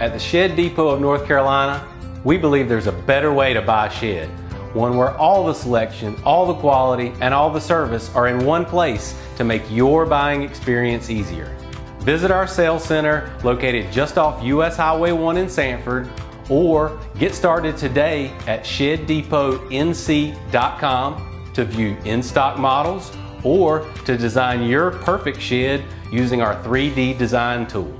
At the Shed Depot of North Carolina, we believe there's a better way to buy shed. One where all the selection, all the quality, and all the service are in one place to make your buying experience easier. Visit our sales center located just off US Highway 1 in Sanford or get started today at sheddepotnc.com to view in stock models or to design your perfect shed using our 3D design tool.